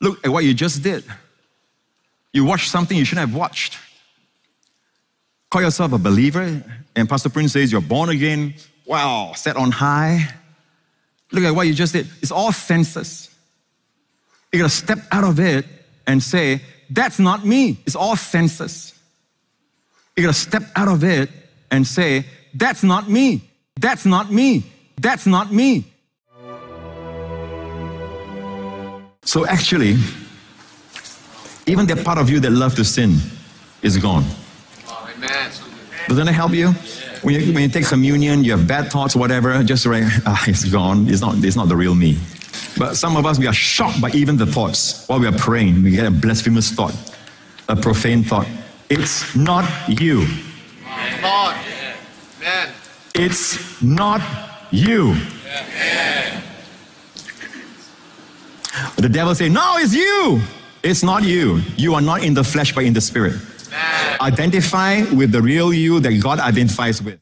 Look at what you just did. You watched something you shouldn't have watched. Call yourself a believer, and Pastor Prince says you're born again. Wow, set on high. Look at what you just did. It's all senses. You gotta step out of it and say, That's not me. It's all senses. You gotta step out of it and say, That's not me. That's not me. That's not me. So actually, even that part of you that love to sin is gone. Amen. Doesn't it help you? When you, when you take communion, you have bad thoughts, whatever, just right, ah, it's gone. It's not, it's not the real me. But some of us, we are shocked by even the thoughts. While we are praying, we get a blasphemous thought, a profane thought. It's not you. Lord. Amen. It's not you. The devil say, no, it's you. It's not you. You are not in the flesh, but in the spirit. Identify with the real you that God identifies with.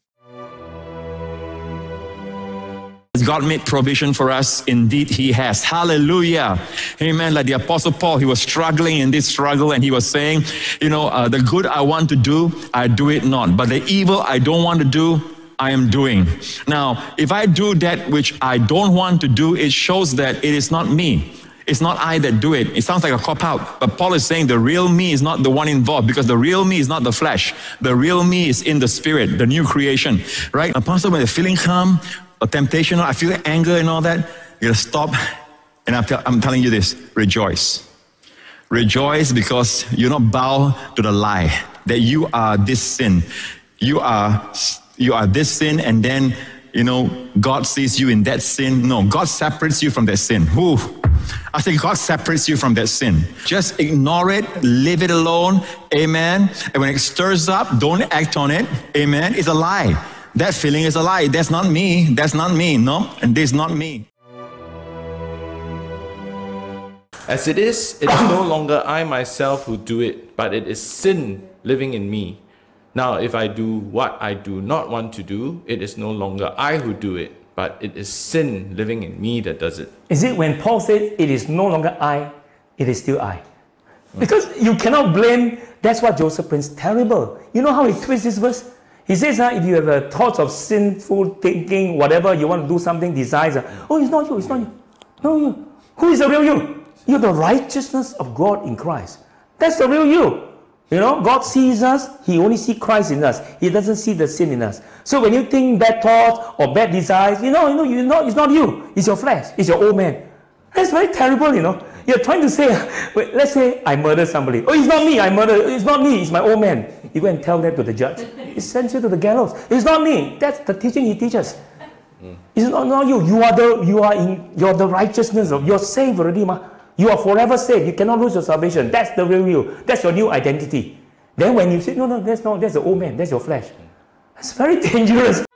Has God made provision for us. Indeed, He has. Hallelujah. Amen. Like the Apostle Paul, he was struggling in this struggle and he was saying, You know, uh, the good I want to do, I do it not. But the evil I don't want to do, I am doing. Now, if I do that which I don't want to do, it shows that it is not me. It's not I that do it. It sounds like a cop out. But Paul is saying the real me is not the one involved because the real me is not the flesh. The real me is in the spirit, the new creation, right? Apostle, when the feeling come, a temptation, I feel anger and all that, you gotta stop. And I'm, tell- I'm telling you this rejoice. Rejoice because you're not bow to the lie that you are this sin. You are you are this sin, and then you know God sees you in that sin. No, God separates you from that sin. Who? I say God separates you from that sin. Just ignore it, leave it alone. Amen. And when it stirs up, don't act on it. Amen. It's a lie. That feeling is a lie. That's not me. That's not me. No, and this is not me. As it is, it is no longer I myself who do it, but it is sin living in me. Now, if I do what I do not want to do, it is no longer I who do it, but it is sin living in me that does it. Is it when Paul said, It is no longer I, it is still I? Because you cannot blame, that's what Joseph Prince, terrible. You know how he twists this verse? He says, uh, if you have a thoughts of sinful thinking, whatever, you want to do something, desires, uh, oh, it's not you, it's not you. No, you. Who is the real you? You're the righteousness of God in Christ. That's the real you. You know, God sees us, He only sees Christ in us. He doesn't see the sin in us. So when you think bad thoughts or bad desires, you know, you know, you know, it's not you, it's your flesh, it's your old man. That's very terrible, you know. You're trying to say, wait, let's say I murder somebody. Oh, it's not me, I murder, it's not me, it's my old man. You go and tell that to the judge. He sends you to the gallows. It's not me. That's the teaching he teaches. Hmm. It's not, not you. You are the you are in you're the righteousness of you're saved already, ma. You are forever saved. You cannot lose your salvation. That's the real you. That's your new identity. Then when you say, no, no, that's not that's the old man, that's your flesh. That's very dangerous.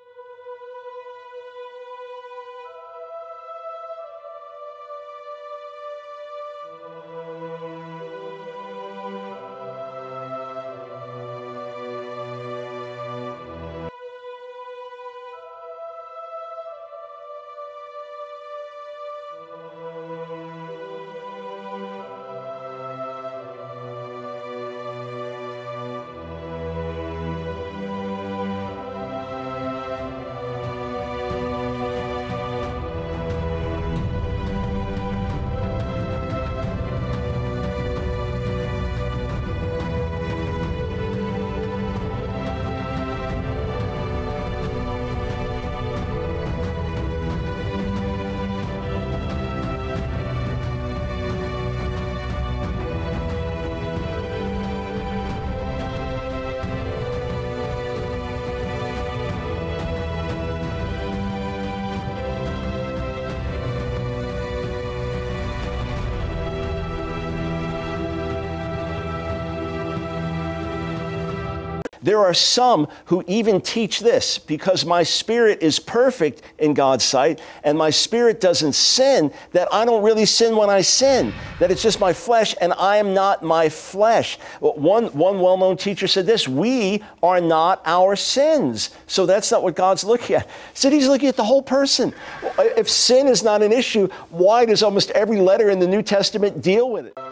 There are some who even teach this because my spirit is perfect in God's sight and my spirit doesn't sin, that I don't really sin when I sin, that it's just my flesh and I am not my flesh. One, one well known teacher said this we are not our sins. So that's not what God's looking at. Said he's looking at the whole person. If sin is not an issue, why does almost every letter in the New Testament deal with it?